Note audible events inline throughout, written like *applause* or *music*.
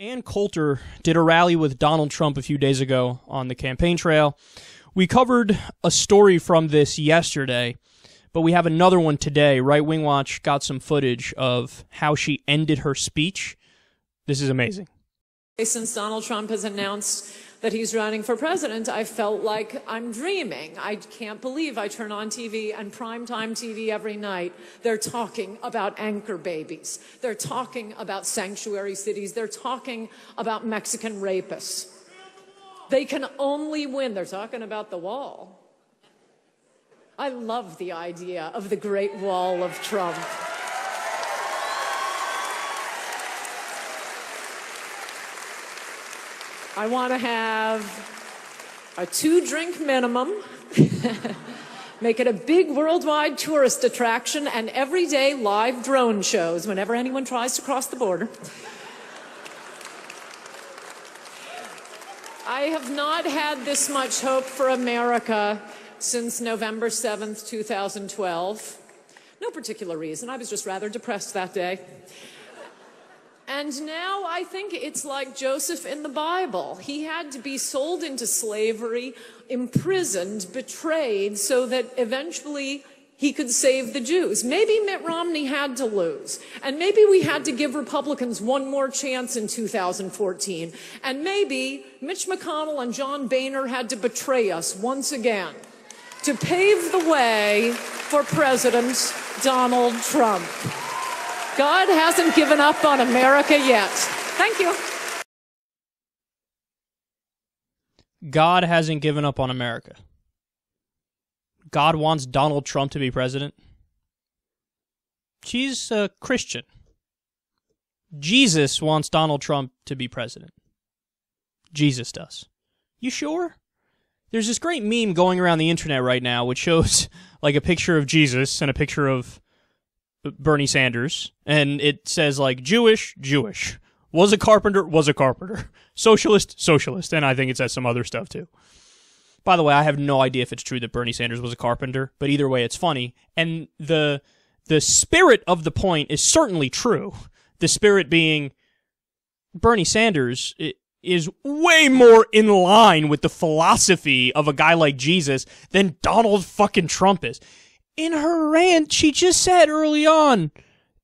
Ann Coulter did a rally with Donald Trump a few days ago on the campaign trail. We covered a story from this yesterday, but we have another one today. Right Wing Watch got some footage of how she ended her speech. This is amazing. Since Donald Trump has announced that he's running for president, I felt like I'm dreaming. I can't believe I turn on TV and primetime TV every night. They're talking about anchor babies. They're talking about sanctuary cities. They're talking about Mexican rapists. They can only win. They're talking about the wall. I love the idea of the Great Wall of Trump. I want to have a two drink minimum, *laughs* make it a big worldwide tourist attraction, and everyday live drone shows whenever anyone tries to cross the border. I have not had this much hope for America since November 7th, 2012. No particular reason. I was just rather depressed that day. And now I think it's like Joseph in the Bible. He had to be sold into slavery, imprisoned, betrayed, so that eventually he could save the Jews. Maybe Mitt Romney had to lose. And maybe we had to give Republicans one more chance in 2014. And maybe Mitch McConnell and John Boehner had to betray us once again to pave the way for President Donald Trump. God hasn't given up on America yet. Thank you. God hasn't given up on America. God wants Donald Trump to be president. She's a Christian. Jesus wants Donald Trump to be president. Jesus does. You sure? There's this great meme going around the internet right now which shows *laughs* like a picture of Jesus and a picture of Bernie Sanders, and it says like Jewish, Jewish, was a carpenter, was a carpenter, socialist, socialist, and I think it says some other stuff too. By the way, I have no idea if it's true that Bernie Sanders was a carpenter, but either way, it's funny, and the the spirit of the point is certainly true. The spirit being Bernie Sanders is way more in line with the philosophy of a guy like Jesus than Donald fucking Trump is in her rant, she just said early on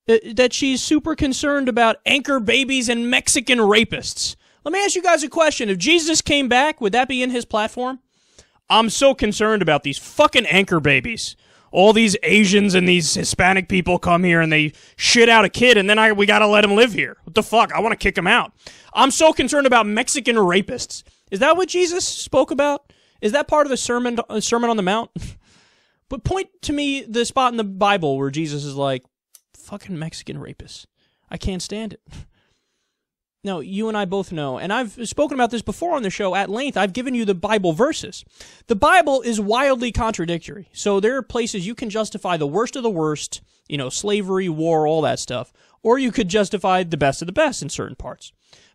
that she's super concerned about anchor babies and Mexican rapists. Let me ask you guys a question. If Jesus came back, would that be in his platform? I'm so concerned about these fucking anchor babies. All these Asians and these Hispanic people come here and they shit out a kid and then I we got to let him live here. What the fuck? I want to kick him out. I'm so concerned about Mexican rapists. Is that what Jesus spoke about? Is that part of the sermon uh, sermon on the mount? *laughs* But point to me the spot in the Bible where Jesus is like, fucking Mexican rapists. I can't stand it. *laughs* No, you and I both know, and I've spoken about this before on the show at length. I've given you the Bible verses. The Bible is wildly contradictory. So there are places you can justify the worst of the worst, you know, slavery, war, all that stuff, or you could justify the best of the best in certain parts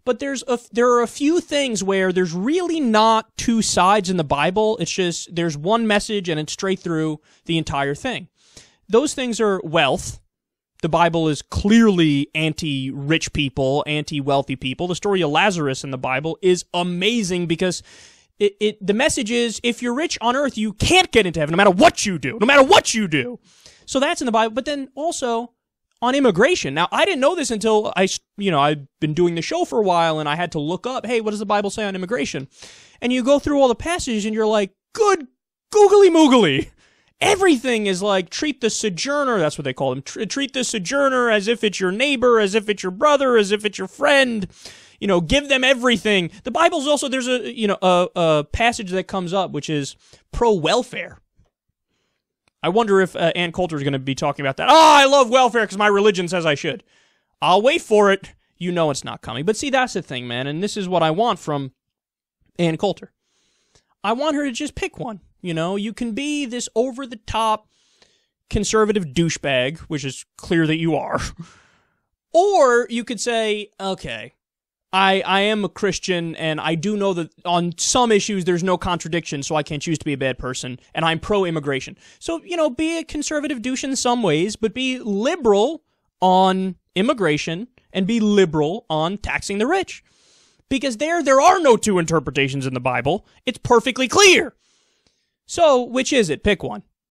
but there's a, there are a few things where there's really not two sides in the Bible. It's just there's one message and it's straight through the entire thing. Those things are wealth. The Bible is clearly anti rich people, anti wealthy people. The story of Lazarus in the Bible is amazing because it, it, the message is if you're rich on earth, you can't get into heaven no matter what you do, no matter what you do. So that's in the Bible. But then also, on immigration. Now, I didn't know this until I, you know, I've been doing the show for a while and I had to look up, hey, what does the Bible say on immigration? And you go through all the passages and you're like, good googly moogly. Everything is like treat the sojourner, that's what they call him, treat the sojourner as if it's your neighbor, as if it's your brother, as if it's your friend. You know, give them everything. The Bible's also, there's a, you know, a, a passage that comes up which is pro welfare I wonder if uh, Ann Coulter is going to be talking about that. Oh, I love welfare because my religion says I should. I'll wait for it. You know it's not coming. But see, that's the thing, man. And this is what I want from Ann Coulter. I want her to just pick one. You know, you can be this over the top conservative douchebag, which is clear that you are. *laughs* or you could say, okay, I, I am a Christian and I do know that on some issues there's no contradiction, so I can't choose to be a bad person, and I'm pro immigration. So, you know, be a conservative douche in some ways, but be liberal on immigration and be liberal on taxing the rich. Because there, there are no two interpretations in the Bible. It's perfectly clear. So, which is it? Pick one.